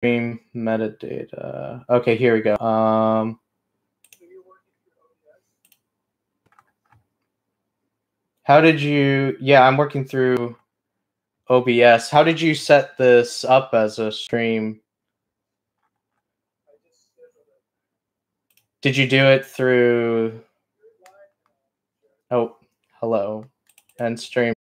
stream metadata. Okay, here we go. Um, how did you? Yeah, I'm working through OBS. How did you set this up as a stream? Did you do it through? Oh, hello, and stream.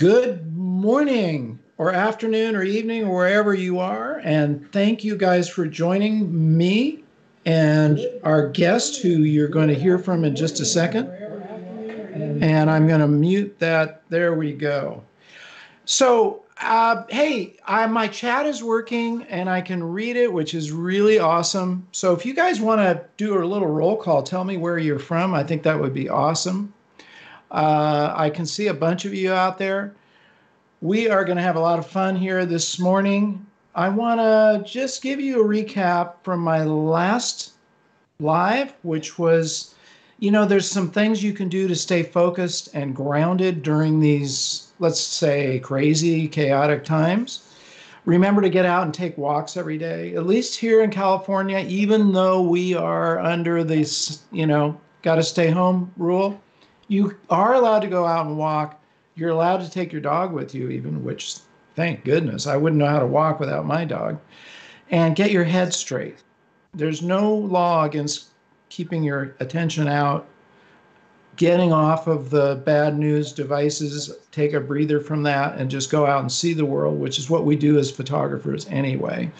Good morning, or afternoon, or evening, or wherever you are. And thank you guys for joining me and our guest, who you're going to hear from in just a second. And I'm going to mute that. There we go. So, uh, hey, uh, my chat is working and I can read it, which is really awesome. So, if you guys want to do a little roll call, tell me where you're from. I think that would be awesome. Uh, I can see a bunch of you out there. We are going to have a lot of fun here this morning. I want to just give you a recap from my last live, which was, you know, there's some things you can do to stay focused and grounded during these, let's say, crazy, chaotic times. Remember to get out and take walks every day, at least here in California, even though we are under this, you know, got to stay home rule you are allowed to go out and walk. You're allowed to take your dog with you, even, which, thank goodness, I wouldn't know how to walk without my dog. And get your head straight. There's no law against keeping your attention out, getting off of the bad news devices, take a breather from that, and just go out and see the world, which is what we do as photographers anyway.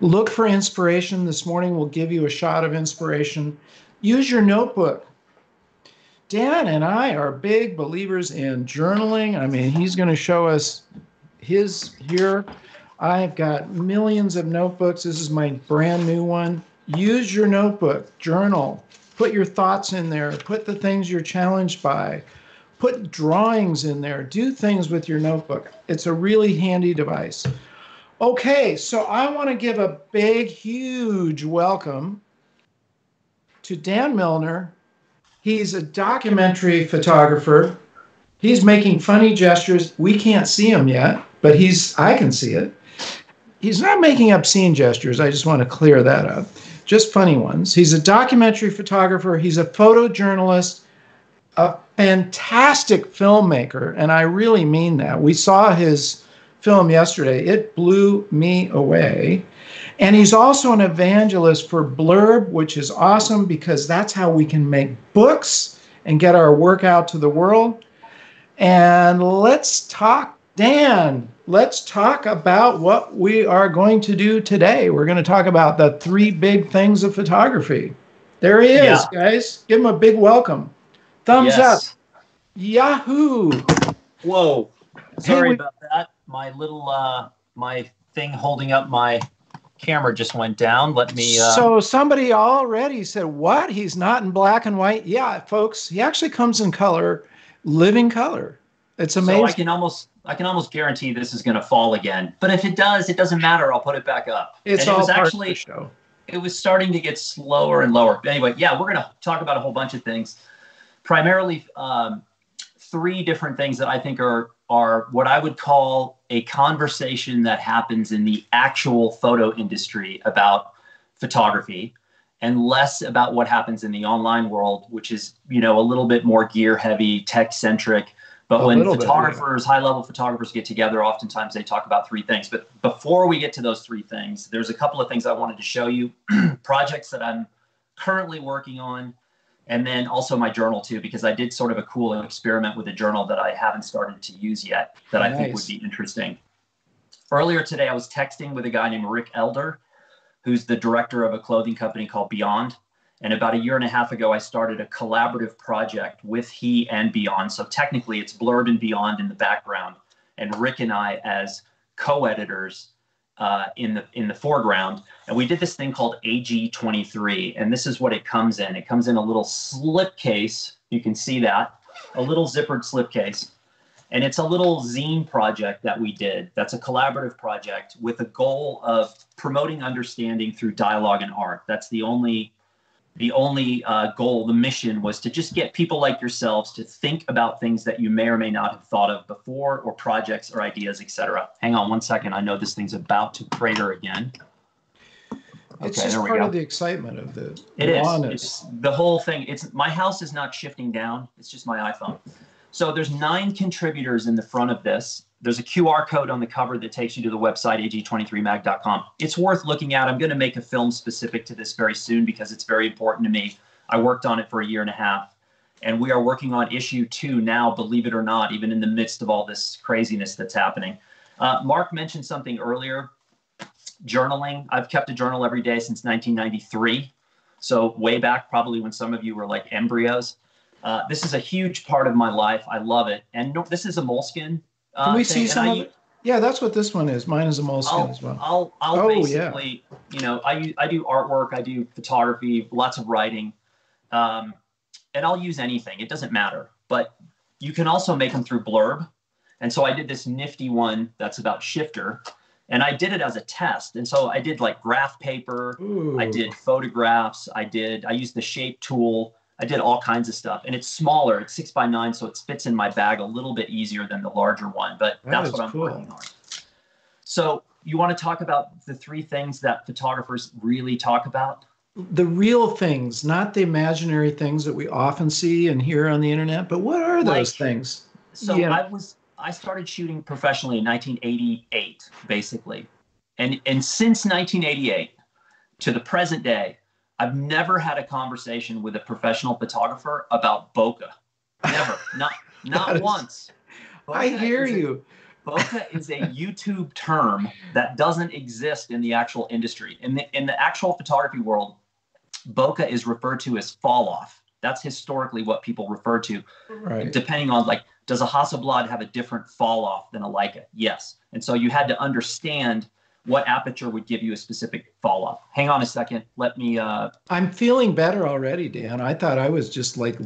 Look for inspiration. This morning we'll give you a shot of inspiration. Use your notebook Dan and I are big believers in journaling. I mean, he's going to show us his here. I've got millions of notebooks. This is my brand new one. Use your notebook, journal, put your thoughts in there, put the things you're challenged by, put drawings in there, do things with your notebook. It's a really handy device. Okay, so I want to give a big, huge welcome to Dan Milnor He's a documentary photographer. He's making funny gestures. We can't see him yet, but he's I can see it. He's not making obscene gestures. I just want to clear that up. Just funny ones. He's a documentary photographer. He's a photojournalist, a fantastic filmmaker, and I really mean that. We saw his film yesterday. It blew me away. And he's also an evangelist for Blurb, which is awesome because that's how we can make books and get our work out to the world. And let's talk, Dan, let's talk about what we are going to do today. We're going to talk about the three big things of photography. There he is, yeah. guys. Give him a big welcome. Thumbs yes. up. Yahoo. Whoa. Sorry hey, we- about that. My little uh my thing holding up my camera just went down. Let me. Uh... So somebody already said, "What? He's not in black and white." Yeah, folks, he actually comes in color, living color. It's amazing. So I can almost, I can almost guarantee this is going to fall again. But if it does, it doesn't matter. I'll put it back up. It's and all it was part actually, of the show. It was starting to get slower and lower. But anyway, yeah, we're going to talk about a whole bunch of things. Primarily, um, three different things that I think are are what I would call a conversation that happens in the actual photo industry about photography and less about what happens in the online world, which is, you know, a little bit more gear heavy, tech centric. But a when photographers, bit, yeah. high level photographers get together, oftentimes they talk about three things. But before we get to those three things, there's a couple of things I wanted to show you projects that I'm currently working on and then also my journal too because i did sort of a cool experiment with a journal that i haven't started to use yet that nice. i think would be interesting. Earlier today i was texting with a guy named rick elder who's the director of a clothing company called beyond. And about a year and a half ago i started a collaborative project with he and beyond. So technically it's blurb and beyond in the background and rick and i as co-editors uh, in the in the foreground, and we did this thing called AG23, and this is what it comes in. It comes in a little slip case. You can see that a little zippered slip case, and it's a little zine project that we did. That's a collaborative project with a goal of promoting understanding through dialogue and art. That's the only the only uh, goal, the mission was to just get people like yourselves to think about things that you may or may not have thought of before or projects or ideas, etc. Hang on one second. I know this thing's about to crater again. It's okay, just part of the excitement of the it is. It's the whole thing. It's my house is not shifting down. It's just my iPhone. So there's nine contributors in the front of this. There's a QR code on the cover that takes you to the website ag23mag.com. It's worth looking at. I'm going to make a film specific to this very soon because it's very important to me. I worked on it for a year and a half, and we are working on issue two now, believe it or not, even in the midst of all this craziness that's happening. Uh, Marc mentioned something earlier journaling. I've kept a journal every day since 1993. So, way back, probably when some of you were like embryos. Uh, this is a huge part of my life. I love it. And no, this is a Moleskine uh, Can we see some of it? Yeah, that's what this one is. Mine is a Moleskine I'll, as well. I'll, I'll oh, basically, yeah. you know, I, I do artwork, I do photography, lots of writing, um, and I'll use anything. It doesn't matter. But you can also make them through Blurb. And so I did this nifty one that's about shifter. And I did it as a test. And so I did like graph paper, Ooh. I did photographs, I did, I used the shape tool I did all kinds of stuff, and it's smaller. It's six by nine, so it fits in my bag a little bit easier than the larger one. But that that's what I'm cool. working on. So you want to talk about the three things that photographers really talk about? The real things, not the imaginary things that we often see and hear on the internet. But what are those like, things? So yeah. I was I started shooting professionally in 1988, basically, and and since 1988 to the present day, I've never had a conversation with a professional photographer about bokeh. Never, not not once. I hear you. A, bokeh is a YouTube term that doesn't exist in the actual industry. In the in the actual photography world, bokeh is referred to as fall off. That's historically what people refer to. Right. Depending on like, does a Hasselblad have a different fall off than a Leica? Yes. And so you had to understand what aperture would give you a specific fall off. Hang on a second. Let me. Uh... I'm feeling better already, Dan. I thought I was just like.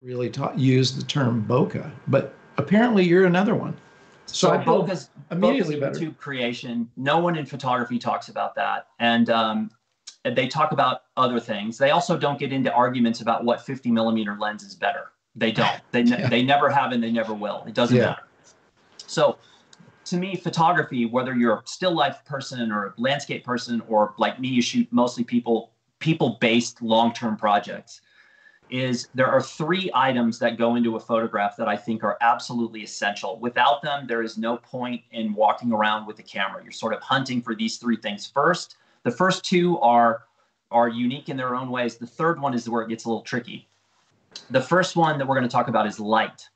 Really taught, use the term bokeh, but apparently you're another one. So, so bokeh's, immediately bokeh's better. YouTube creation. No one in photography talks about that, and um, they talk about other things. They also don't get into arguments about what 50 millimeter lens is better. They don't. They ne- yeah. they never have and they never will. It doesn't yeah. matter. So, to me, photography, whether you're a still life person or a landscape person, or like me, you shoot mostly people people based long term projects. Is there are three items that go into a photograph that I think are absolutely essential. Without them, there is no point in walking around with a camera. You're sort of hunting for these three things first. The first two are are unique in their own ways. The third one is where it gets a little tricky. The first one that we're going to talk about is light.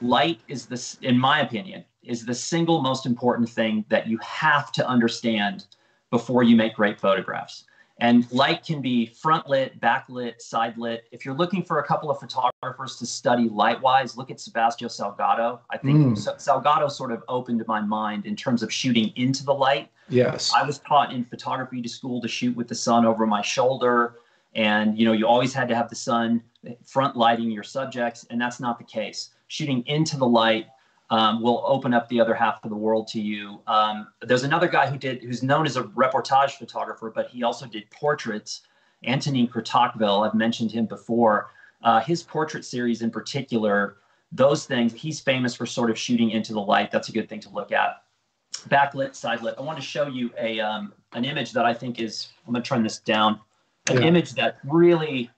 Light is this, in my opinion, is the single most important thing that you have to understand before you make great photographs. And light can be front lit, back lit, side lit. If you're looking for a couple of photographers to study light wise, look at Sebastião Salgado. I think mm. Salgado sort of opened my mind in terms of shooting into the light. Yes. I was taught in photography to school to shoot with the sun over my shoulder. And you know, you always had to have the sun front lighting your subjects, and that's not the case. Shooting into the light um, will open up the other half of the world to you. Um, there's another guy who did, who's known as a reportage photographer, but he also did portraits. Antonin Kratochvil, I've mentioned him before. Uh, his portrait series in particular, those things, he's famous for sort of shooting into the light. That's a good thing to look at. Backlit, side lit. I want to show you a um, an image that I think is. I'm going to turn this down. An yeah. image that really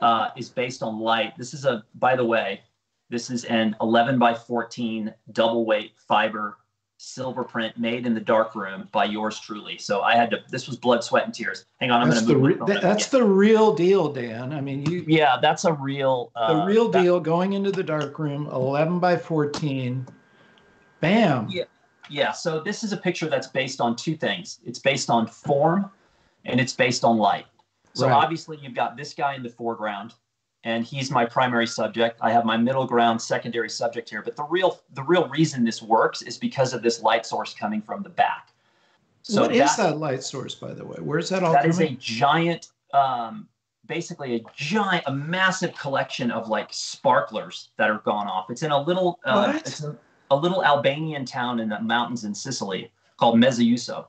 uh, is based on light. This is a, by the way, this is an 11 by 14 double weight fiber silver print made in the dark room by yours truly. So I had to. This was blood, sweat, and tears. Hang on, I'm that's going to. Re- that's the real deal, Dan. I mean, you. Yeah, that's a real. Uh, the real deal. That, going into the dark room, 11 by 14. Bam. Yeah, yeah. So this is a picture that's based on two things. It's based on form, and it's based on light. So right. obviously, you've got this guy in the foreground and he's my primary subject. I have my middle ground secondary subject here, but the real the real reason this works is because of this light source coming from the back. So what is that light source, by the way? Where's that all That coming? is a giant, um, basically a giant, a massive collection of like sparklers that are gone off. It's in a little, uh, it's a, a little Albanian town in the mountains in Sicily called Mezzojuso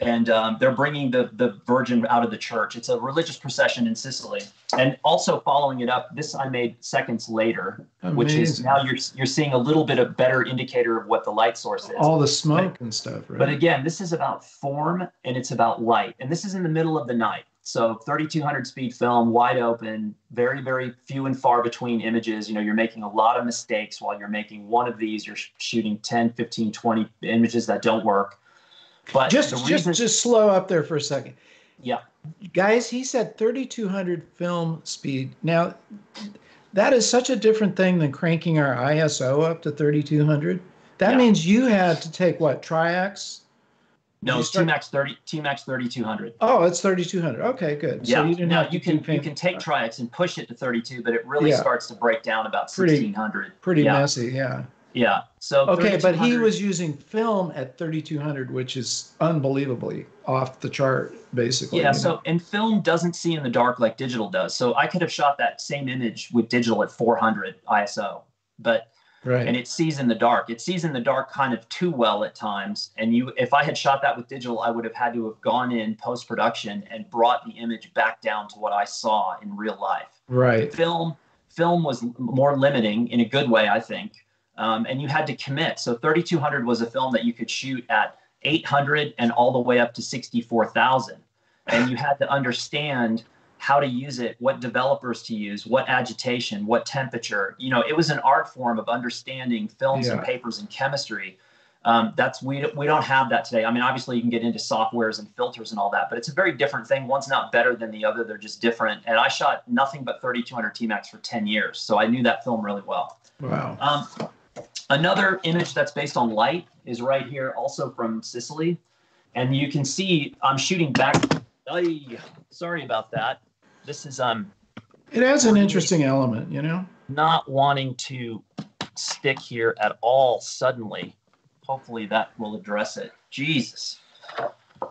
and um, they're bringing the the Virgin out of the church. It's a religious procession in Sicily, and also following it up. This I made seconds later, Amazing. which is now you're you're seeing a little bit of better indicator of what the light source is. All the smoke but, and stuff, right? But again, this is about form and it's about light, and this is in the middle of the night. So 3200 speed film, wide open, very very few and far between images. You know, you're making a lot of mistakes while you're making one of these. You're shooting 10, 15, 20 images that don't work but just reason, just just slow up there for a second. Yeah. Guys, he said 3200 film speed. Now, that is such a different thing than cranking our ISO up to 3200. That yeah. means you had to take what, Tri-X? No, it's T-Max 30 T-Max 3200. Oh, it's 3200. Okay, good. Yeah. So you didn't now you can you can take Tri-X and push it to 32, but it really yeah. starts to break down about 1600. Pretty, pretty yeah. messy, yeah. Yeah. So okay, but he was using film at 3200, which is unbelievably off the chart, basically. Yeah. So know? and film doesn't see in the dark like digital does. So I could have shot that same image with digital at 400 ISO, but right. and it sees in the dark. It sees in the dark kind of too well at times. And you, if I had shot that with digital, I would have had to have gone in post production and brought the image back down to what I saw in real life. Right. Film film was more limiting in a good way, I think um, and you had to commit. So 3200 was a film that you could shoot at 800 and all the way up to 64,000. And you had to understand how to use it, what developers to use, what agitation, what temperature. You know, it was an art form of understanding films yeah. and papers and chemistry. Um, that's we we don't have that today. I mean, obviously you can get into softwares and filters and all that, but it's a very different thing. One's not better than the other; they're just different. And I shot nothing but 3200 T-Max for 10 years, so I knew that film really well. Wow. Um, Another image that's based on light is right here, also from Sicily. And you can see I'm shooting back. Ay, sorry about that. This is um. It has an interesting element, you know. Not wanting to stick here at all suddenly. Hopefully that will address it. Jesus.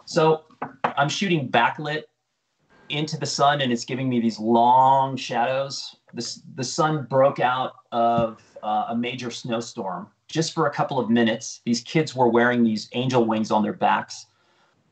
So I'm shooting backlit into the sun and it's giving me these long shadows. The, the sun broke out of uh, a major snowstorm just for a couple of minutes. These kids were wearing these angel wings on their backs,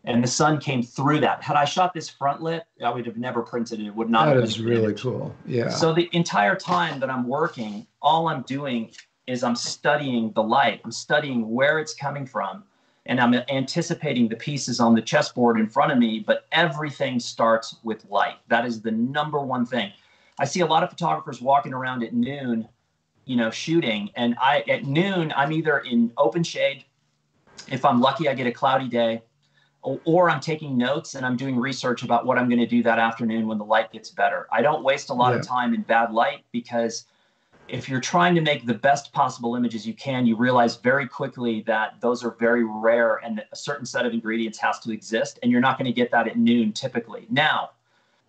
and the sun came through that. Had I shot this front lit, I would have never printed it. it would not. That is really cool. Yeah. So the entire time that I'm working, all I'm doing is I'm studying the light. I'm studying where it's coming from, and I'm anticipating the pieces on the chessboard in front of me. But everything starts with light. That is the number one thing I see a lot of photographers walking around at noon, you know, shooting. And I at noon, I'm either in open shade. If I'm lucky, I get a cloudy day, or, or I'm taking notes and I'm doing research about what I'm going to do that afternoon when the light gets better. I don't waste a lot yeah. of time in bad light because if you're trying to make the best possible images you can, you realize very quickly that those are very rare and a certain set of ingredients has to exist, and you're not going to get that at noon typically. Now,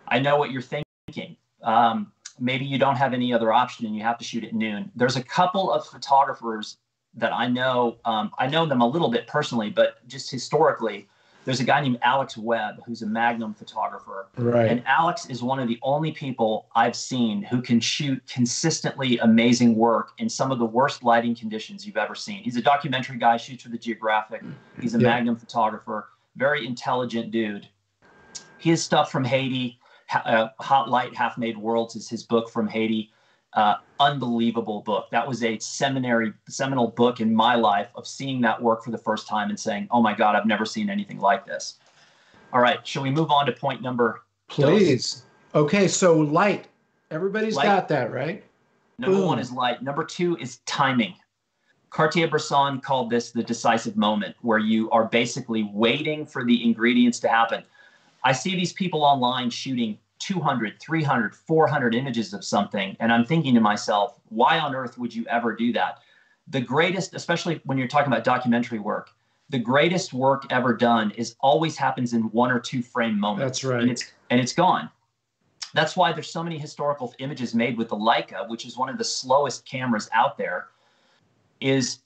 I know what you're thinking. Um, maybe you don't have any other option and you have to shoot at noon. There's a couple of photographers that I know. Um, I know them a little bit personally, but just historically, there's a guy named Alex Webb who's a Magnum photographer. Right. And Alex is one of the only people I've seen who can shoot consistently amazing work in some of the worst lighting conditions you've ever seen. He's a documentary guy, shoots for the Geographic. He's a yeah. Magnum photographer, very intelligent dude. His stuff from Haiti, uh, Hot Light, Half Made Worlds is his book from Haiti. Uh, unbelievable book. That was a seminary, seminal book in my life of seeing that work for the first time and saying, "Oh my God, I've never seen anything like this." All right, shall we move on to point number? Please. Okay, so light. Everybody's light. got that, right? Number Boom. one is light. Number two is timing. Cartier-Bresson called this the decisive moment, where you are basically waiting for the ingredients to happen. I see these people online shooting 200, 300, 400 images of something. And I'm thinking to myself, why on earth would you ever do that? The greatest, especially when you're talking about documentary work, the greatest work ever done is always happens in one or two frame moments. That's right. And it's and it's gone. That's why there's so many historical images made with the Leica, which is one of the slowest cameras out there. Is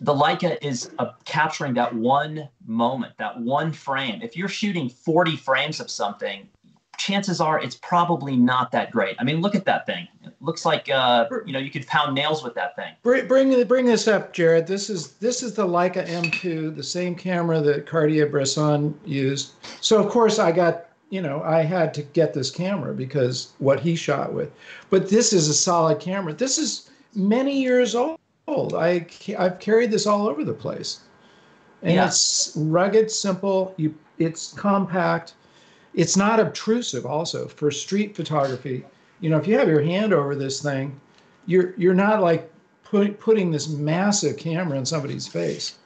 the Leica is uh, capturing that one moment, that one frame. If you're shooting 40 frames of something, chances are it's probably not that great. I mean, look at that thing. It looks like uh, you know you could pound nails with that thing. Bring bring, bring this up, Jared. This is this is the Leica M2, the same camera that Cartier-Bresson used. So of course I got you know I had to get this camera because what he shot with. But this is a solid camera. This is many years old. I I've carried this all over the place, and yeah. it's rugged, simple. You it's compact. It's not obtrusive also for street photography. You know if you have your hand over this thing you're you're not like put, putting this massive camera in somebody's face.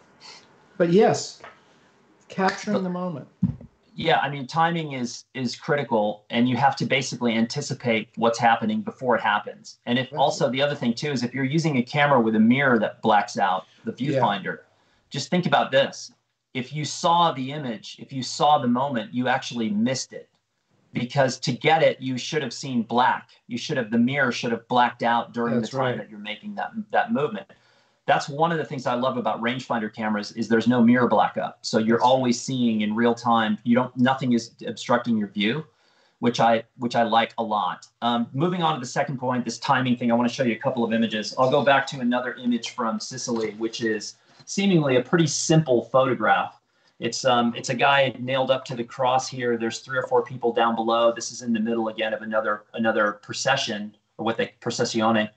But yes capturing the moment yeah i mean timing is is critical and you have to basically anticipate what's happening before it happens and if also the other thing too is if you're using a camera with a mirror that blacks out the viewfinder yeah. just think about this if you saw the image, if you saw the moment, you actually missed it. Because to get it, you should have seen black. You should have the mirror should have blacked out during That's the time right. that you're making that that movement. That's one of the things I love about rangefinder cameras is there's no mirror blackup. So you're always seeing in real time. You don't nothing is obstructing your view, which I which I like a lot. Um, moving on to the second point, this timing thing. I want to show you a couple of images. I'll go back to another image from Sicily, which is seemingly a pretty simple photograph. It's um, it's a guy nailed up to the cross here. There's three or four people down below. This is in the middle again of another another procession or what they processione.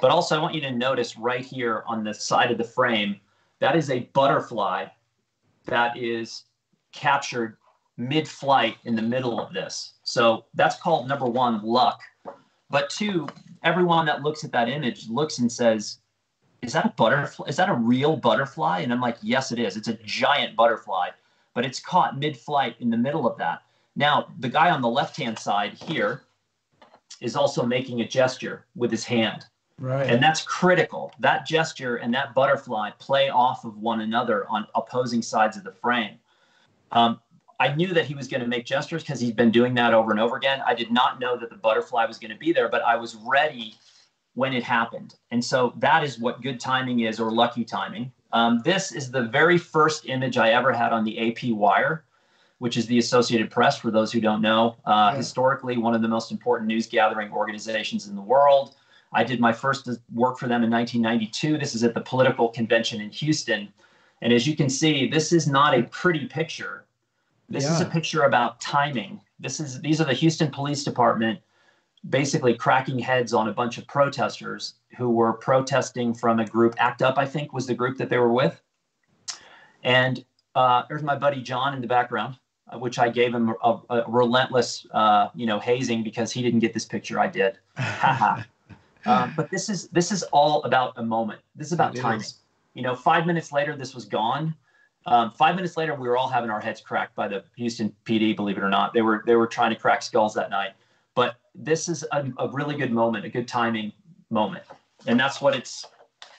But also, I want you to notice right here on the side of the frame, that is a butterfly that is captured mid-flight in the middle of this. So that's called number one, luck. But two, everyone that looks at that image looks and says, is that a butterfly? Is that a real butterfly? And I'm like, yes, it is. It's a giant butterfly, but it's caught mid flight in the middle of that. Now, the guy on the left hand side here is also making a gesture with his hand. Right. And that's critical. That gesture and that butterfly play off of one another on opposing sides of the frame. Um, I knew that he was going to make gestures because he's been doing that over and over again. I did not know that the butterfly was going to be there, but I was ready when it happened. And so that is what good timing is or lucky timing. Um, this is the very first image I ever had on the AP Wire, which is the Associated Press, for those who don't know. Uh, yeah. Historically, one of the most important news gathering organizations in the world. I did my first work for them in 1992. This is at the political convention in Houston. And as you can see, this is not a pretty picture. This yeah. is a picture about timing. This is these are the Houston Police Department basically cracking heads on a bunch of protesters who were protesting from a group, ACT UP, I think was the group that they were with. And uh, there's my buddy John in the background. uh, which I gave him a, a relentless, uh, you know, hazing because he didn't get this picture. I did. um, but this is this is all about a moment. This is about timing. You know, five minutes later, this was gone. Um, five minutes later, we were all having our heads cracked by the Houston PD. Believe it or not, they were they were trying to crack skulls that night. But this is a, a really good moment, a good timing moment, and that's what it's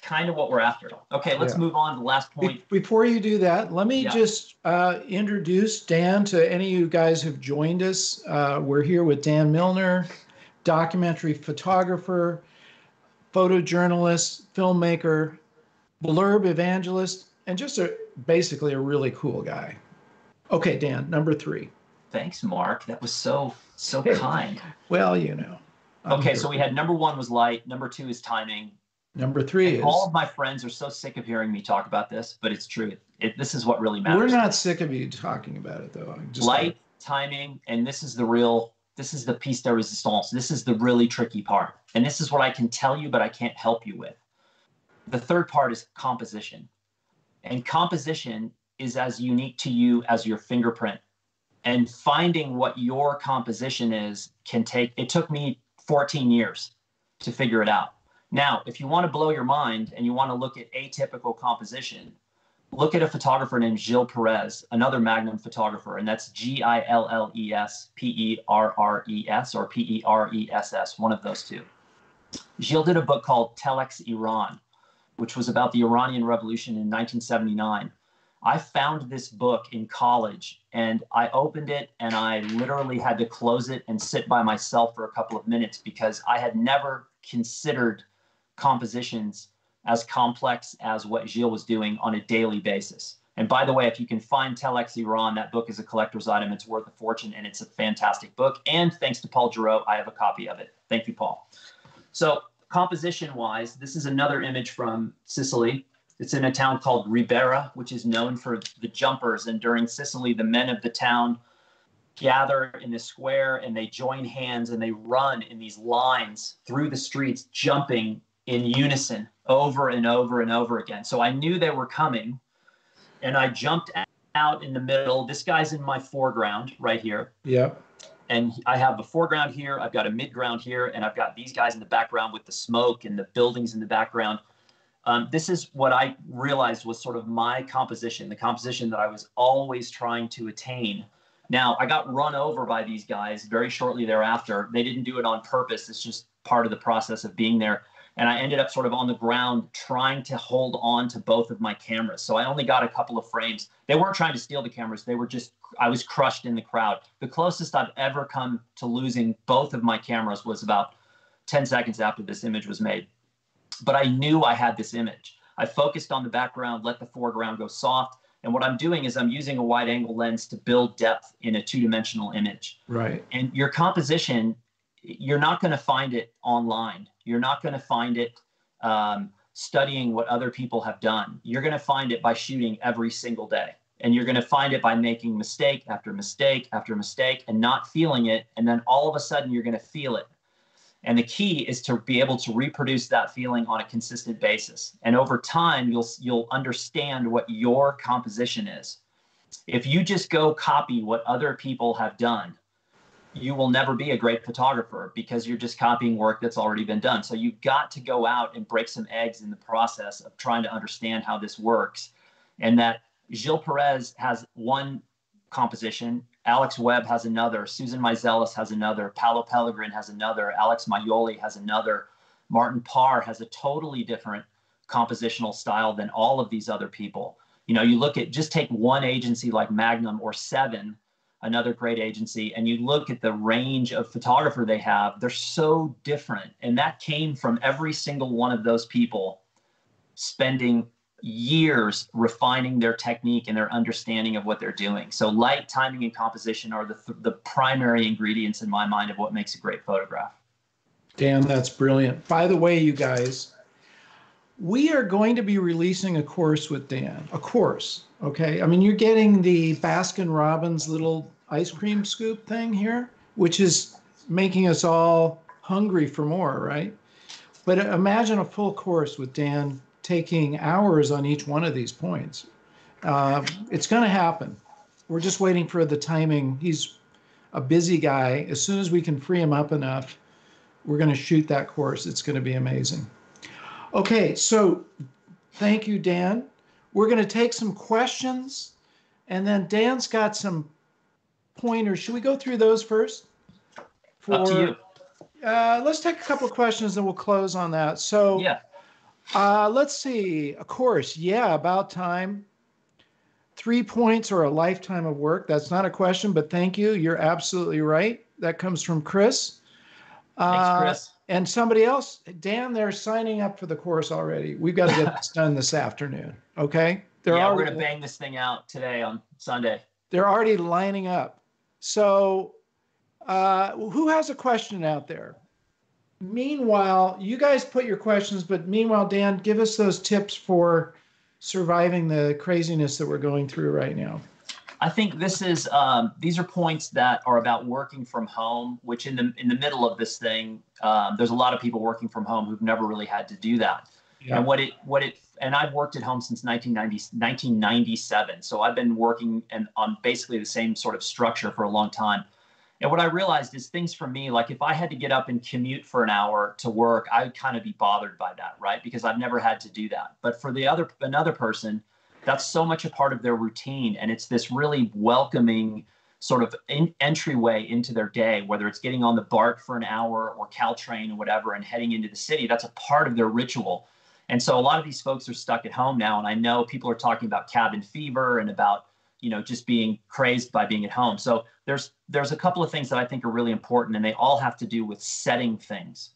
kind of what we're after. Okay, let's yeah. move on to the last point. Be- before you do that, let me yeah. just uh, introduce Dan to any of you guys who've joined us. Uh, we're here with Dan Milnor, documentary photographer, photojournalist, filmmaker, blurb evangelist, and just a basically a really cool guy. Okay, Dan, number three. Thanks, Marc. That was so so kind. Well, you know. I'm okay, so we had number one was light. Number two is timing. Number three is all of my friends are so sick of hearing me talk about this, but it's true. It, this is what really matters. We're not sick of you talking about it though. Just Light, like, timing, and this is the real. This is the piece de resistance. This is the really tricky part, and this is what I can tell you, but I can't help you with. The third part is composition, and composition is as unique to you as your fingerprint. And finding what your composition is can take. It took me 14 years to figure it out now, if you want to blow your mind and you want to look at atypical composition, look at a photographer named Gilles Peress, another Magnum photographer, and that's G I L L E S P E R R E S or P E R E S S, one of those two. Gilles did a book called Telex Iran, which was about the Iranian Revolution in 1979. I found this book in college and I opened it and I literally had to close it and sit by myself for a couple of minutes because I had never considered compositions as complex as what Gilles was doing on a daily basis. And by the way, if you can find Telex Iran, that book is a collector's item. It's worth a fortune and it's a fantastic book. And thanks to Paul Giroux, I have a copy of it. Thank you, Paul. So, composition wise, this is another image from Sicily. It's in a town called Ribera, which is known for the jumpers. And during Sicily, the men of the town gather in the square and they join hands and they run in these lines through the streets, jumping in unison over and over and over again. So I knew they were coming and I jumped out in the middle. This guy's in my foreground right here. Yeah. And I have a foreground here, I've got a midground here, and I've got these guys in the background with the smoke and the buildings in the background. Um, this is what I realized was sort of my composition, the composition that I was always trying to attain. Now, I got run over by these guys very shortly thereafter. They didn't do it on purpose, it's just part of the process of being there and I ended up sort of on the ground trying to hold on to both of my cameras. So I only got a couple of frames. They weren't trying to steal the cameras. They were just I was crushed in the crowd. The closest I've ever come to losing both of my cameras was about 10 seconds after this image was made. But I knew I had this image. I focused on the background, let the foreground go soft. And what I'm doing is I'm using a wide angle lens to build depth in a two dimensional image. Right. And your composition, you're not going to find it online. You're not going to find it um, studying what other people have done. You're going to find it by shooting every single day. And you're going to find it by making mistake after mistake after mistake and not feeling it. And then all of a sudden, you're going to feel it. And the key is to be able to reproduce that feeling on a consistent basis. And over time, you'll you'll understand what your composition is. If you just go copy what other people have done, you will never be a great photographer because you're just copying work that's already been done. So you've got to go out and break some eggs in the process of trying to understand how this works. And that Gilles Peress has one composition, Alex Webb has another, Susan Meiselas has another, Paolo Pellegrin has another, Alex Majoli has another, Martin Parr has a totally different compositional style than all of these other people. You know, you look at just take one agency like Magnum or Seven another great agency, and you look at the range of photographer they have, they're so different. And that came from every single one of those people spending years refining their technique and their understanding of what they're doing. So light, timing, and composition are the, th- the primary ingredients in my mind of what makes a great photograph. Dan, that's brilliant. By the way, you guys, we are going to be releasing a course with Dan, a course. Okay. I mean, you're getting the Baskin Robbins little ice cream scoop thing here, which is making us all hungry for more, right? But imagine a full course with Dan taking hours on each one of these points. Uh, it's going to happen. we're just waiting for the timing. He's a busy guy. As soon as we can free him up enough, we're going to shoot that course. It's going to be amazing. Okay, so thank you, Dan. We're going to take some questions, and then Dan's got some pointers. Should we go through those first? For, Up to you. Uh, let's take a couple of questions, and we'll close on that. So, yeah. Uh, let's see. Of course, yeah, about time. Three points or a lifetime of work. That's not a question, but thank you. You're absolutely right. That comes from Chris. Thanks, Chris. And somebody else, Dan, they're signing up for the course already. We've got to get this done this afternoon. Okay. They're yeah, already, we're gonna bang this thing out today on Sunday. They're already lining up. So, uh, who has a question out there? Meanwhile, you guys put your questions, but meanwhile, Dan, give us those tips for surviving the craziness that we're going through right now. I think this is um, these are points that are about working from home, which in the in the middle of this thing, um, there's a lot of people working from home who've never really had to do that. Yeah. And what it what it and I've worked at home since 1990, 1997, so I've been working and on basically the same sort of structure for a long time. And what I realized is things for me, like if I had to get up and commute for an hour to work, I would kind of be bothered by that, right? Because I've never had to do that. But for the other another person that's so much a part of their routine. And it's this really welcoming sort of in, entryway into their day whether it's getting on the BART for an hour or caltrain or whatever and heading into the city that's a part of their ritual. And so a lot of these folks are stuck at home now and i know people are talking about cabin fever and about you know just being crazed by being at home. So there's there's a couple of things that i think are really important and they all have to do with setting things.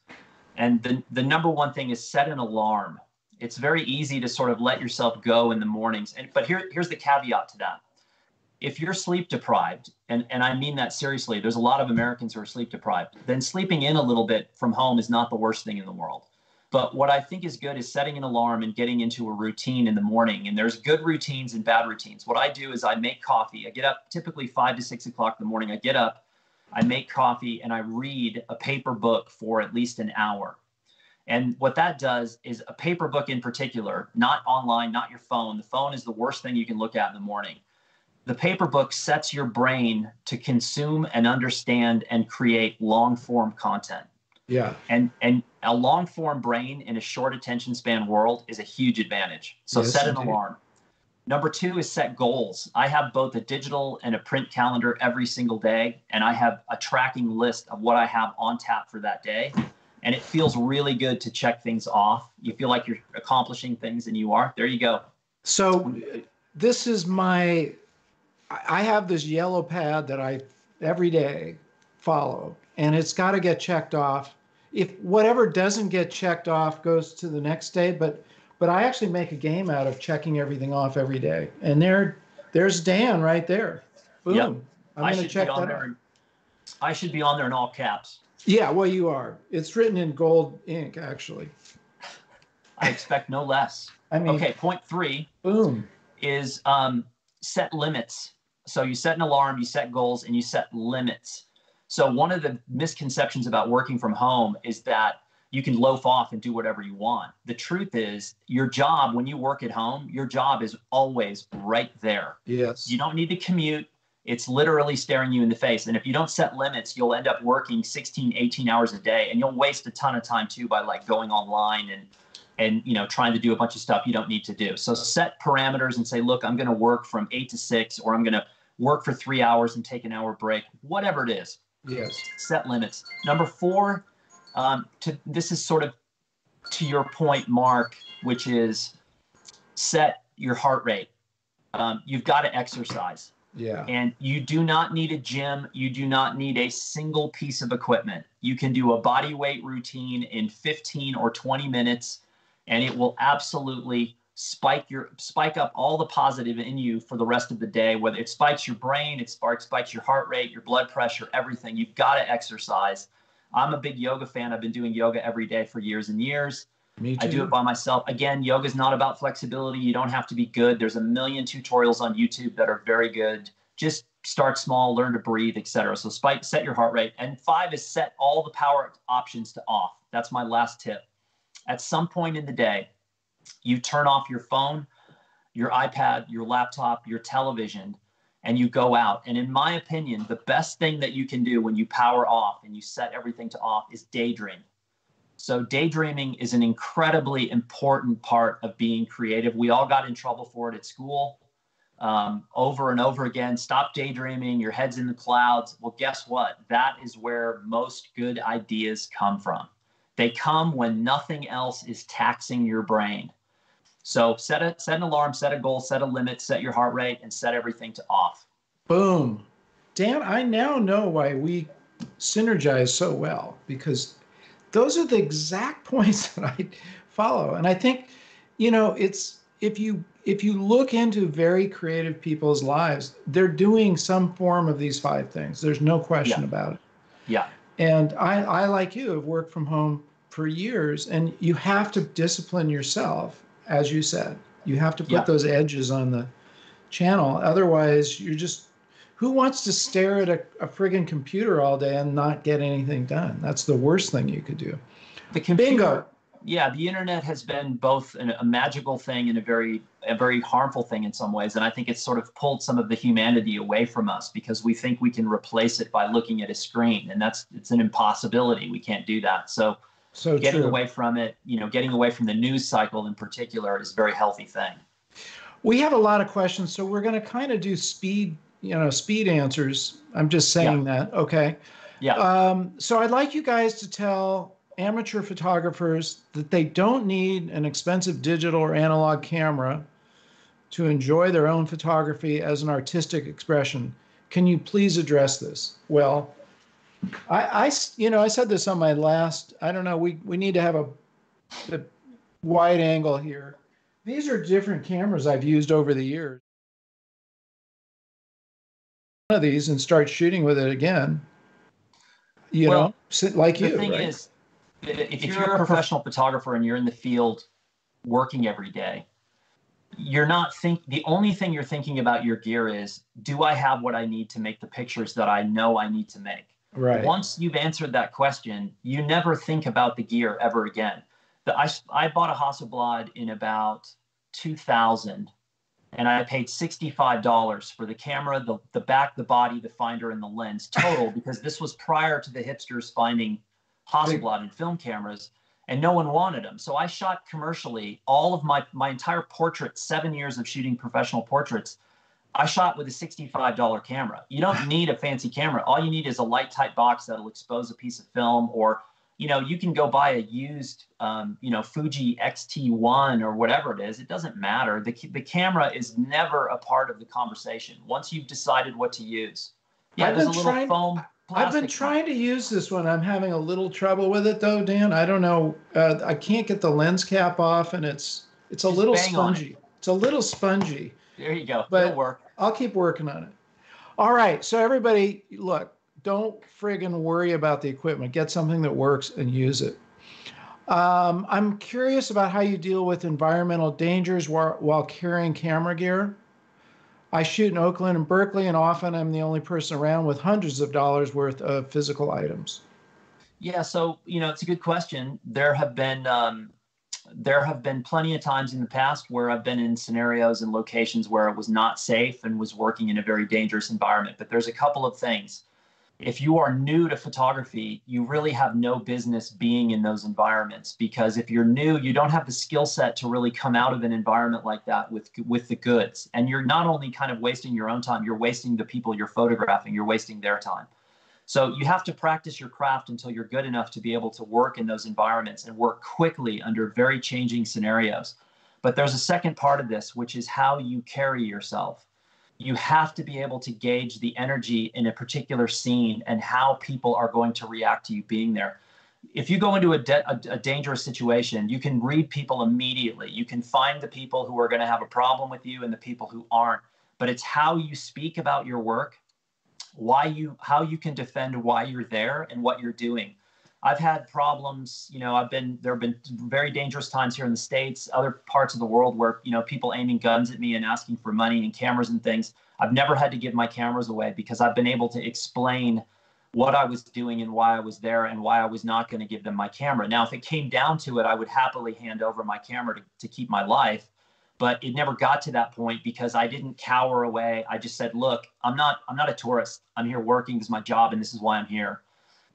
And the, the number one thing is set an alarm it's very easy to sort of let yourself go in the mornings. And but here, here's the caveat to that. If you're sleep deprived, and, and I mean that seriously, there's a lot of Americans who are sleep deprived, then sleeping in a little bit from home is not the worst thing in the world. But what I think is good is setting an alarm and getting into a routine in the morning. And there's good routines and bad routines. What I do is I make coffee. I get up typically five to six o'clock in the morning. I get up, I make coffee, and I read a paper book for at least an hour. And what that does is a paper book in particular, not online, not your phone. The phone is the worst thing you can look at in the morning. The paper book sets your brain to consume and understand and create long form content. Yeah. And and a long form brain in a short attention span world is a huge advantage. So yes, set an indeed. alarm. Number two is set goals. I have both a digital and a print calendar every single day, and I have a tracking list of what I have on tap for that day and it feels really good to check things off. You feel like you're accomplishing things, and you are. There you go. So, this is my. I have this yellow pad that I every day follow, and it's got to get checked off. If whatever doesn't get checked off goes to the next day, but but I actually make a game out of checking everything off every day. And there, there's Dan right there. Boom. Yep. I'm going to check that. There, I should be on there in all caps. Yeah, well, you are. It's written in gold ink, actually. I expect no less. I mean, okay. Point three. Boom. Is um, set limits. So you set an alarm, you set goals, and you set limits. So one of the misconceptions about working from home is that you can loaf off and do whatever you want. The truth is, your job when you work at home, your job is always right there. Yes. You don't need to commute. It's literally staring you in the face. And if you don't set limits, you'll end up working 16, 18 hours a day and you'll waste a ton of time too by like going online and and you know trying to do a bunch of stuff you don't need to do. So set parameters and say, look, I'm going to work from 8 to 6 or I'm going to work for 3 hours and take an hour break, whatever it is. Yes. Set limits. Number 4 um, to this is sort of to your point, Marc, which is set your heart rate. Um, you've got to exercise. Yeah. And you do not need a gym. You do not need a single piece of equipment. You can do a body weight routine in 15 or 20 minutes, and it will absolutely spike your spike up all the positive in you for the rest of the day. Whether it spikes your brain, it sparks spikes your heart rate, your blood pressure, everything. You've got to exercise. I'm a big yoga fan. I've been doing yoga every day for years and years. Me too. I do it by myself. Again, yoga is not about flexibility. You don't have to be good. There's a million tutorials on YouTube that are very good. Just start small, learn to breathe, etc. So spike, set your heart rate. And five is set all the power options to off. That's my last tip. At some point in the day, you turn off your phone, your iPad, your laptop, your television, and you go out. And in my opinion, the best thing that you can do when you power off and you set everything to off is daydream. So, daydreaming is an incredibly important part of being creative. We all got in trouble for it at school um, over and over again. Stop daydreaming, your head's in the clouds. Well, guess what? That is where most good ideas come from. They come when nothing else is taxing your brain. So set a set an alarm, set a goal, set a limit, set your heart rate, and set everything to off. Boom. Dan, I now know why we synergize so well because those are the exact points that I follow. And I think, you know, it's if you if you look into very creative people's lives, they're doing some form of these five things. There's no question Yeah. about it. Yeah. And I, I, like you, have worked from home for years, and you have to discipline yourself, as you said. You have to put Yeah. those edges on the channel. Otherwise, you're just who wants to stare at a, a friggin' computer all day and not get anything done? That's the worst thing you could do. The computer, Bingo. yeah, the internet has been both an, a magical thing and a very a very harmful thing in some ways. And I think it's sort of pulled some of the humanity away from us because we think we can replace it by looking at a screen, and that's it's an impossibility. We can't do that. So So getting true. away from it, you know, getting away from the news cycle in particular is a very healthy thing. We have a lot of questions, so we're going to kind of do speed, you know, speed answers. I'm just saying that. Okay. Yeah. Um, so I'd like you guys to tell amateur photographers that they don't need an expensive digital or analog camera to enjoy their own photography as an artistic expression. Can you please address this? Well, I, I you know, I said this on my last. I don't know. We we need to have a, a wide angle here. These are different cameras I've used over the years. One of these and start shooting with it again. You Well, know, sit like the you. The thing right? is, if, if you're a professional photographer and you're in the field working every day, you're not think the only thing you're thinking about your gear is do I have what I need to make the pictures that I know I need to make? right. Once you've answered that question, you never think about the gear ever again. The, I, I bought a Hasselblad in about 2000 and I paid $65 for the camera, the, the back, the body, the finder, and the lens total because this was prior to the hipsters finding Hasselblad and film cameras and no one wanted them. So I shot commercially all of my, my entire portrait, seven years of shooting professional portraits. I shot with a $65 camera. You don't need a fancy camera. All you need is a light tight box that'll expose a piece of film or you know, you can go buy a used, um, you know, Fuji XT1 or whatever it is. It doesn't matter. The, the camera is never a part of the conversation once you've decided what to use. Yeah, I've there's a little trying- foam. I've been trying to use this one. I'm having a little trouble with it though, Dan. I don't know. Uh, I can't get the lens cap off, and it's it's a Just little on it. spongy. It's a little spongy. There you go. But- It'll work. I'll keep working on it. All right. So everybody, look, don't friggin' worry about the equipment. Get something that works and use it. Um, I'm curious about how you deal with environmental dangers while, while carrying camera gear. I shoot in Oakland and Berkeley, and often I'm the only person around with hundreds of dollars worth of physical items. Yeah, so you know, it's a good question. There have been um, there have been plenty of times in the past where I've been in scenarios and locations where it was not safe and was working in a very dangerous environment. But there's a couple of things. If you are new to photography, you really have no business being in those environments because if you're new, you don't have the skill set to really come out of an environment like that with with the goods. And you're not only kind of wasting your own time, you're wasting the people you're photographing, you're wasting their time. So you have to practice your craft until you're good enough to be able to work in those environments and work quickly under very changing scenarios. But there's a second part of this, which is how you carry yourself. You have to be able to gauge the energy in a particular scene and how people are going to react to you being there. If you go into a, de- a, a dangerous situation, you can read people immediately. You can find the people who are going to have a problem with you and the people who aren't. But it's how you speak about your work why you how you can defend why you're there and what you're doing i've had problems you know i've been there have been very dangerous times here in the states other parts of the world where you know people aiming guns at me and asking for money and cameras and things i've never had to give my cameras away because i've been able to explain what i was doing and why i was there and why i was not going to give them my camera now if it came down to it i would happily hand over my camera to, to keep my life but it never got to that point because I didn't cower away. I just said, look, I'm not I'm not a tourist. I'm here working. This is my job and this is why I'm here.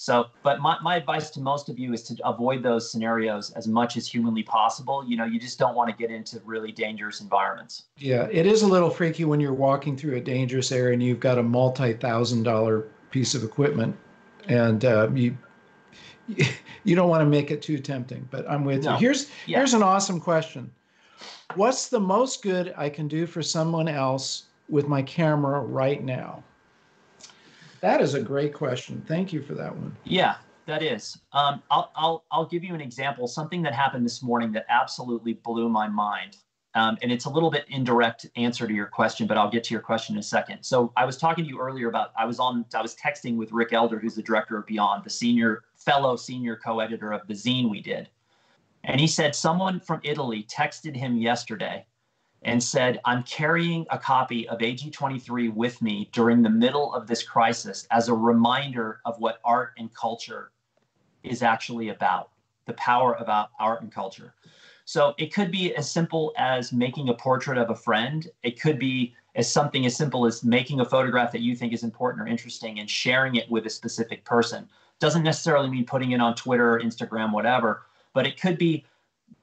So, but my, my advice to most of you is to avoid those scenarios as much as humanly possible. You know, you just don't want to get into really dangerous environments. Yeah, it is a little freaky when you're walking through a dangerous area and you've got a multi thousand dollar piece of equipment and uh, you you don't want to make it too tempting but i'm with no. you here's yeah. here's an awesome question what's the most good i can do for someone else with my camera right now that is a great question. Thank you for that one. Yeah that is. Um, I'll, I'll, I'll give you an example something that happened this morning that absolutely blew my mind. Um, and it's a little bit indirect answer to your question, but I'll get to your question in a second. So I was talking to you earlier about I was on I was texting with Rick Elder, who's the director of Beyond, the senior fellow senior co-editor of the zine we did, and he said someone from Italy texted him yesterday and said, "I'm carrying a copy of AG23 with me during the middle of this crisis as a reminder of what art and culture is actually about, the power of art and culture." So it could be as simple as making a portrait of a friend. It could be as something as simple as making a photograph that you think is important or interesting and sharing it with a specific person. Doesn't necessarily mean putting it on Twitter, Instagram, whatever, but it could be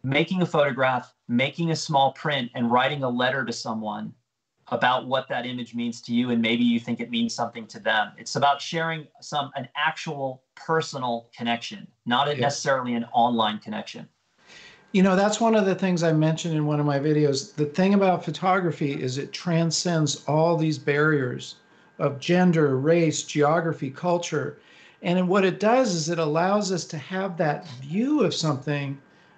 making a photograph, making a small print, and writing a letter to someone about what that image means to you and maybe you think it means something to them it's about sharing some an actual personal connection not yes. necessarily an online connection you know, that's one of the things I mentioned in one of my videos. The thing about photography is it transcends all these barriers of gender, race, geography, culture. And what it does is it allows us to have that view of something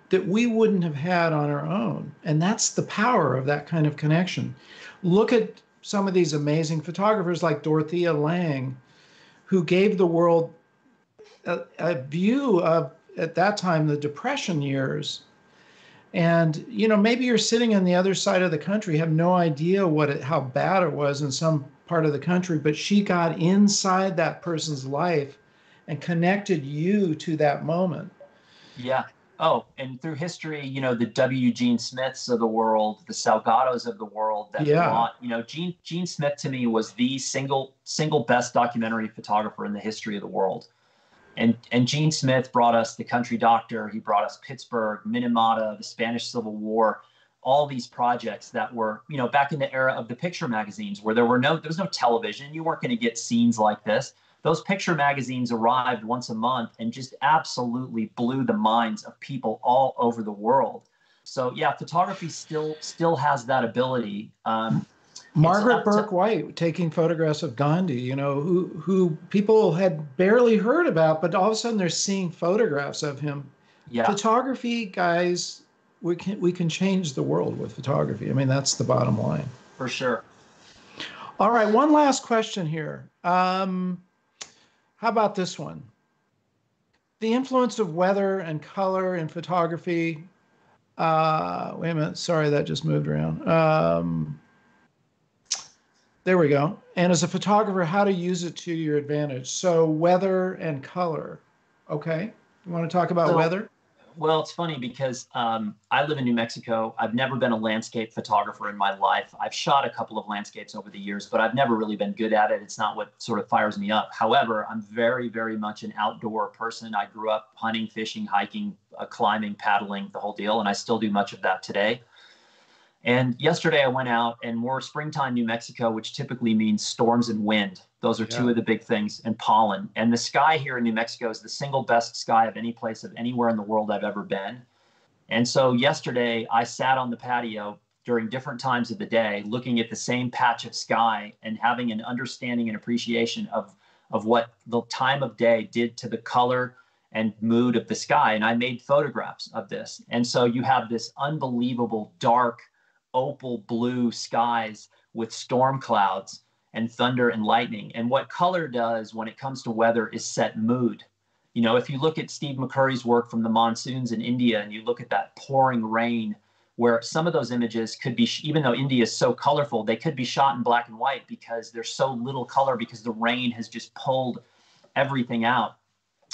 that we wouldn't have had on our own. And that's the power of that kind of connection. Look at some of these amazing photographers like Dorothea Lange, who gave the world a, a view of, at that time, the Depression years and you know maybe you're sitting on the other side of the country have no idea what it, how bad it was in some part of the country but she got inside that person's life and connected you to that moment yeah oh and through history you know the W. Eugene Smiths of the world the salgados of the world that yeah. brought you know gene gene smith to me was the single single best documentary photographer in the history of the world and and Gene Smith brought us the Country Doctor. He brought us Pittsburgh, Minamata, the Spanish Civil War, all these projects that were you know back in the era of the picture magazines where there were no there was no television. You weren't going to get scenes like this. Those picture magazines arrived once a month and just absolutely blew the minds of people all over the world. So yeah, photography still still has that ability. Um, Margaret Bourke White taking photographs of Gandhi, you know, who who people had barely heard about, but all of a sudden they're seeing photographs of him. Yeah. Photography, guys, we can we can change the world with photography. I mean, that's the bottom line. For sure. All right, one last question here. Um, how about this one? The influence of weather and color in photography. Uh, wait a minute. Sorry, that just moved around. Um, there we go. And as a photographer, how to use it to your advantage. So weather and color. Okay. You want to talk about so, weather? Well, it's funny because um, I live in New Mexico. I've never been a landscape photographer in my life. I've shot a couple of landscapes over the years, but I've never really been good at it. It's not what sort of fires me up. However, I'm very, very much an outdoor person. I grew up hunting, fishing, hiking, uh, climbing, paddling, the whole deal, and I still do much of that today. And yesterday I went out and more springtime New Mexico, which typically means storms and wind. Those are yeah. two of the big things, and pollen. And the sky here in New Mexico is the single best sky of any place of anywhere in the world I've ever been. And so yesterday I sat on the patio during different times of the day, looking at the same patch of sky and having an understanding and appreciation of, of what the time of day did to the color and mood of the sky. And I made photographs of this. And so you have this unbelievable dark, opal blue skies with storm clouds and thunder and lightning. And what color does when it comes to weather is set mood. You know, if you look at Steve McCurry's work from the monsoons in India and you look at that pouring rain, where some of those images could be, even though India is so colorful, they could be shot in black and white because there's so little color because the rain has just pulled everything out.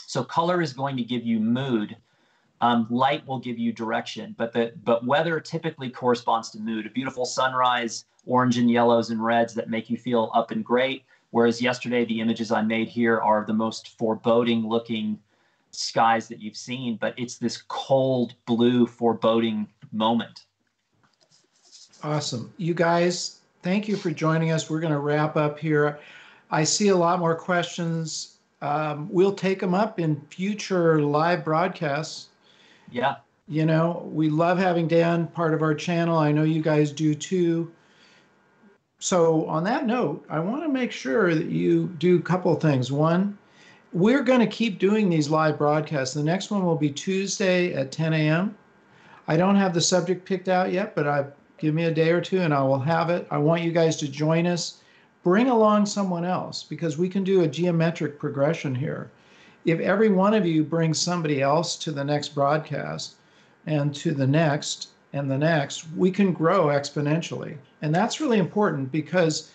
So, color is going to give you mood Um, light will give you direction, but the but weather typically corresponds to mood. A beautiful sunrise, orange and yellows and reds that make you feel up and great. Whereas yesterday, the images I made here are the most foreboding looking skies that you've seen, but it's this cold blue foreboding moment. Awesome. You guys, thank you for joining us. We're going to wrap up here. I see a lot more questions. Um, we'll take them up in future live broadcasts. Yeah. You know, we love having Dan part of our channel. I know you guys do too. So, on that note, I want to make sure that you do a couple of things. One, we're going to keep doing these live broadcasts. The next one will be Tuesday at 10 a.m. I don't have the subject picked out yet, but I give me a day or two and I will have it. I want you guys to join us. Bring along someone else because we can do a geometric progression here. If every one of you brings somebody else to the next broadcast and to the next and the next, we can grow exponentially. And that's really important because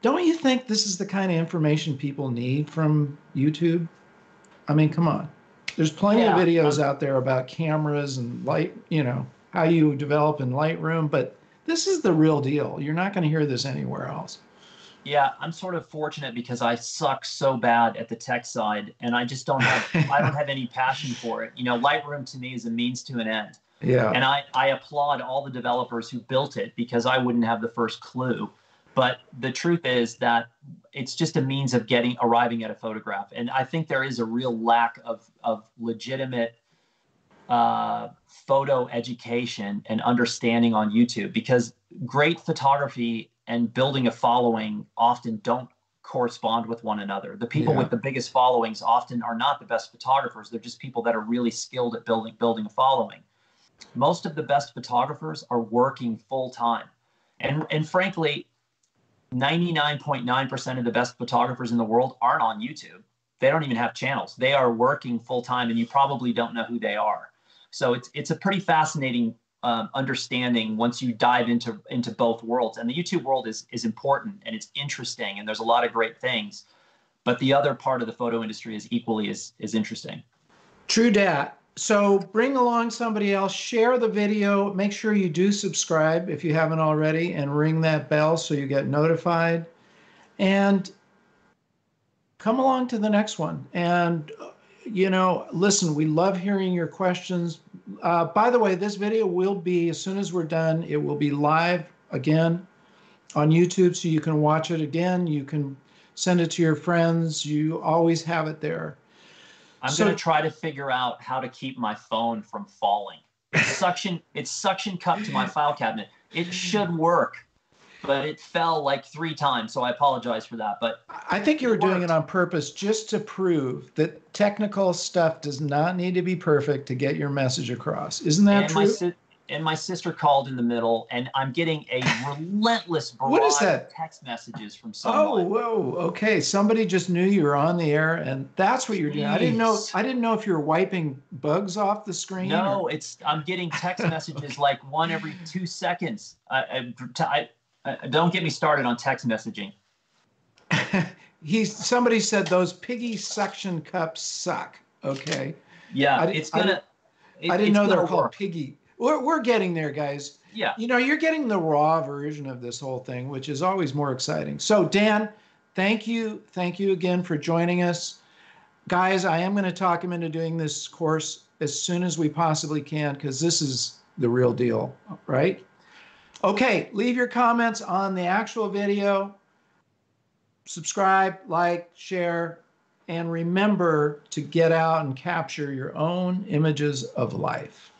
don't you think this is the kind of information people need from YouTube? I mean, come on. There's plenty yeah. of videos out there about cameras and light, you know, how you develop in Lightroom, but this is the real deal. You're not going to hear this anywhere else. Yeah, I'm sort of fortunate because I suck so bad at the tech side and I just don't have I don't have any passion for it. You know, Lightroom to me is a means to an end. Yeah. And I, I applaud all the developers who built it because I wouldn't have the first clue. But the truth is that it's just a means of getting arriving at a photograph. And I think there is a real lack of, of legitimate uh, photo education and understanding on YouTube because great photography and building a following often don't correspond with one another. The people yeah. with the biggest followings often are not the best photographers. They're just people that are really skilled at building building a following. Most of the best photographers are working full time. And and frankly, 99.9% of the best photographers in the world aren't on YouTube. They don't even have channels. They are working full time, and you probably don't know who they are. So it's it's a pretty fascinating um, understanding once you dive into into both worlds. And the YouTube world is is important and it's interesting, and there's a lot of great things. But the other part of the photo industry is equally as is interesting. True dat. So bring along somebody else, share the video, make sure you do subscribe if you haven't already, and ring that bell so you get notified. And come along to the next one. And, you know, listen, we love hearing your questions. Uh, by the way, this video will be, as soon as we're done, it will be live again on YouTube so you can watch it again. You can send it to your friends. You always have it there. I'm so, going to try to figure out how to keep my phone from falling. It's suction, it's suction cup to my file cabinet. It should work, but it fell like three times. So I apologize for that. But I think you were doing it on purpose just to prove that technical stuff does not need to be perfect to get your message across. Isn't that and true? And my sister called in the middle, and I'm getting a relentless barrage what is that? of text messages from oh, someone. Oh, whoa, okay. Somebody just knew you were on the air, and that's what you're doing. I didn't know. I didn't know if you were wiping bugs off the screen. No, or... it's. I'm getting text messages like one every two seconds. I, I, I, don't get me started on text messaging. He's somebody said those piggy suction cups suck. Okay. Yeah, it's gonna. I, didn't know they're called piggy we're, we're getting there, guys. Yeah. You know, you're getting the raw version of this whole thing, which is always more exciting. So, Dan, thank you. Thank you again for joining us. Guys, I am going to talk him into doing this course as soon as we possibly can because this is the real deal, right? Okay, leave your comments on the actual video. Subscribe, like, share, and remember to get out and capture your own images of life.